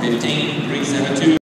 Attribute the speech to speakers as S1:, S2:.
S1: 15, 372.